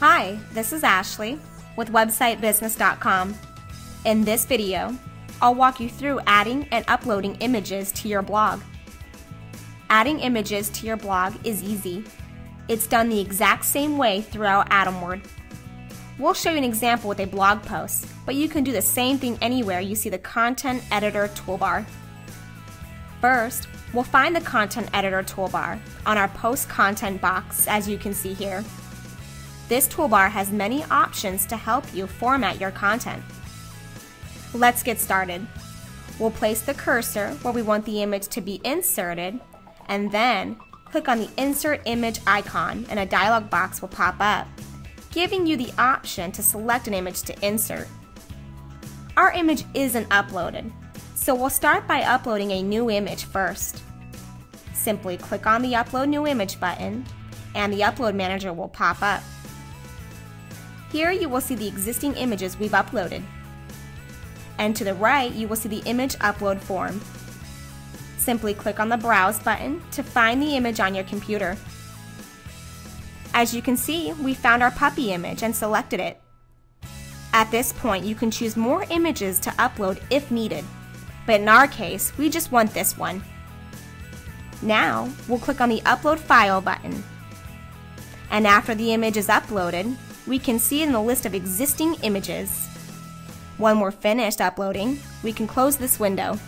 Hi, this is Ashley with WebsiteBusiness.com. In this video, I'll walk you through adding and uploading images to your blog. Adding images to your blog is easy. It's done the exact same way throughout AtomWord. We'll show you an example with a blog post, but you can do the same thing anywhere you see the Content Editor toolbar. First, we'll find the Content Editor toolbar on our Post Content box as you can see here. This toolbar has many options to help you format your content. Let's get started. We'll place the cursor where we want the image to be inserted and then click on the Insert Image icon and a dialog box will pop up, giving you the option to select an image to insert. Our image isn't uploaded, so we'll start by uploading a new image first. Simply click on the Upload New Image button and the Upload Manager will pop up. Here you will see the existing images we've uploaded. And to the right, you will see the image upload form. Simply click on the Browse button to find the image on your computer. As you can see, we found our puppy image and selected it. At this point, you can choose more images to upload if needed, but in our case, we just want this one. Now, we'll click on the Upload File button. And after the image is uploaded, we can see in the list of existing images. When we're finished uploading, we can close this window.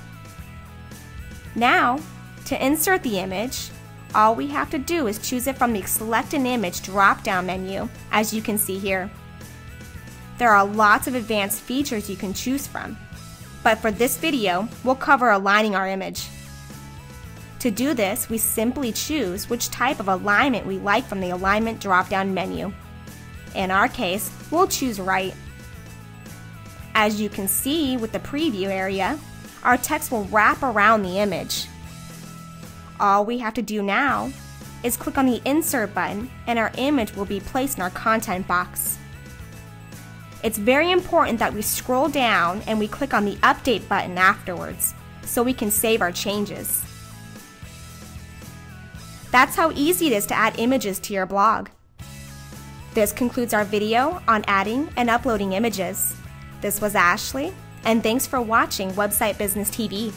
Now, to insert the image, all we have to do is choose it from the Select an Image drop-down menu, as you can see here. There are lots of advanced features you can choose from, but for this video, we'll cover aligning our image. To do this, we simply choose which type of alignment we like from the Alignment drop-down menu. In our case, we'll choose right. As you can see with the preview area, our text will wrap around the image. All we have to do now is click on the Insert button and our image will be placed in our content box. It's very important that we scroll down and we click on the Update button afterwards so we can save our changes. That's how easy it is to add images to your blog. This concludes our video on adding and uploading images. This was Ashley, and thanks for watching Website Business TV.